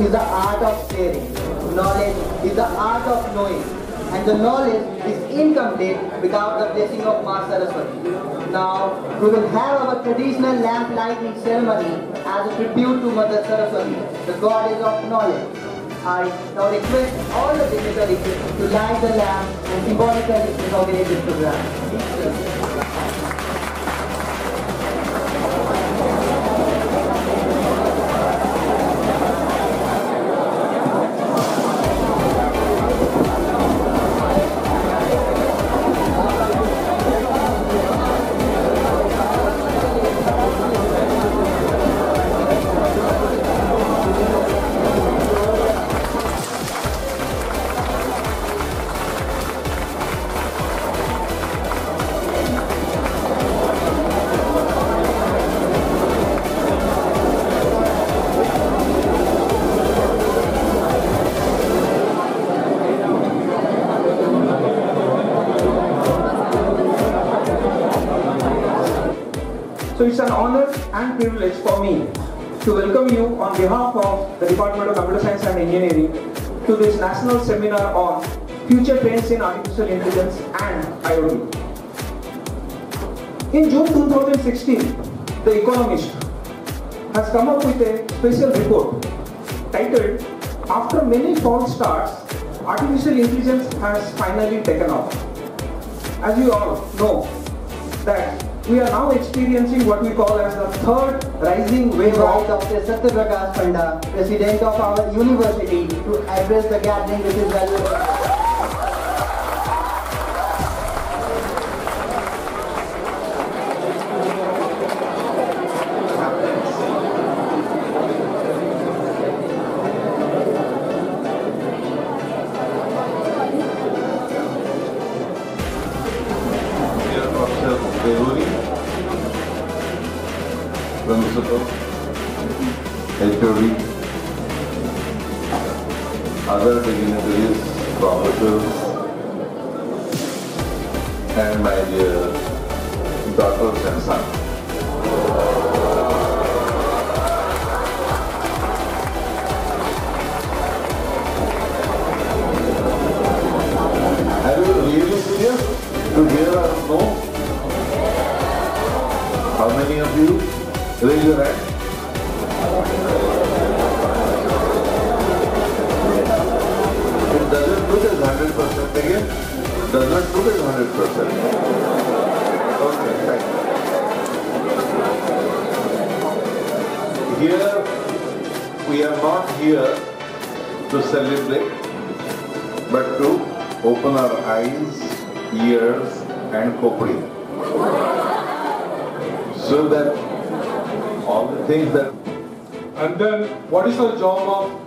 is the art of sharing. Knowledge is the art of knowing. And the knowledge is incomplete without the blessing of Ma Saraswati. Now, we will have our traditional lamp lighting ceremony as a tribute to Mother Saraswati, the goddess of knowledge. I now request all the dignitaries to light the lamp and symbolically inaugurate this program. So it's an honor and privilege for me to welcome you on behalf of the Department of Computer Science and Engineering to this national seminar on future trends in artificial intelligence and IoT. In June 2016, The Economist has come up with a special report titled After Many False Starts, Artificial Intelligence has finally taken off. As you all know, that we are now experiencing what we call as the third rising wave of Dr. Satyaprakash Panda, President of our university, to address the gathering his valuable. Dignitaries, and my dear daughters and sons. 100% again does not prove it 100%. Okay, thank you. Here, we are not here to celebrate, but to open our eyes, ears and Kopri. So that all the things that... And then, what is the job of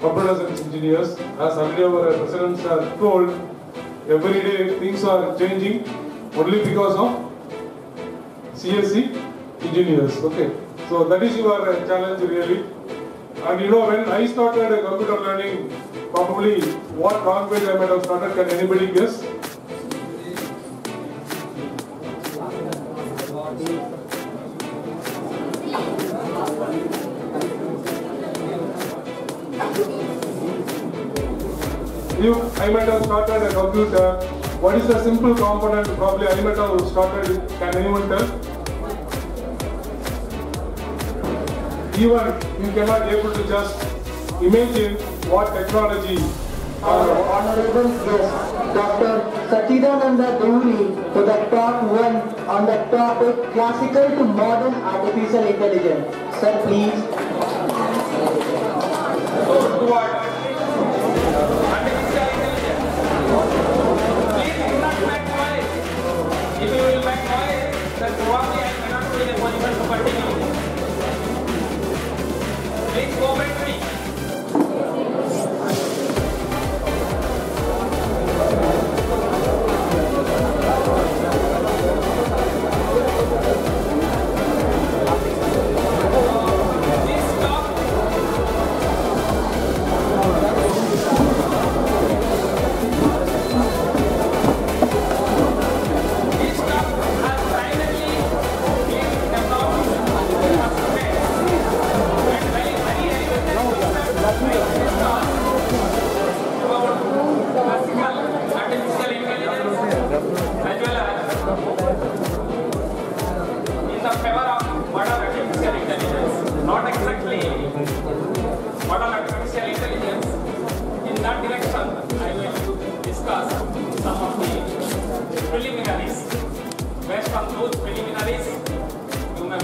computer science engineers? As earlier our presidents have told, every day things are changing only because of CSE engineers. Okay, so that is your challenge really. And you know, when I started computer learning, probably what language I might have started, can anybody guess? You, I might have started a computer. What is the simple component? Probably I have started. it. Can anyone tell? Even you cannot able to just imagine what technology Our honorable guest, Dr. Satchidananda Dehuri, for the talk one on the topic classical to modern artificial intelligence. Sir, please. Please cooperate me.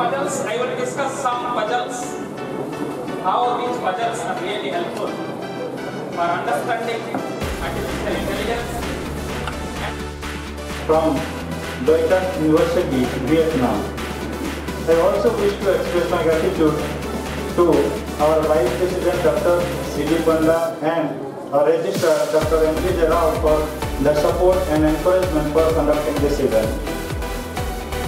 puzzles, I will discuss some puzzles. How these puzzles are really helpful for understanding artificial intelligence. from Duy Tan University, Vietnam. I also wish to express my gratitude to our Vice President Dr. C.D. Panda and our Registrar Dr. M. K. Rao for the support and encouragement for conducting this event.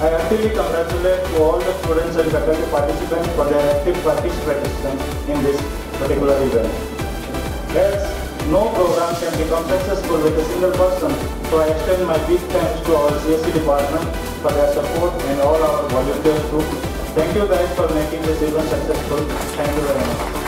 I heartily congratulate to all the students and faculty participants for their active participation in this particular event. As no program can become successful with a single person, so I extend my big thanks to our CSE department for their support and all our volunteers too. Thank you guys for making this event successful. Thank you very much.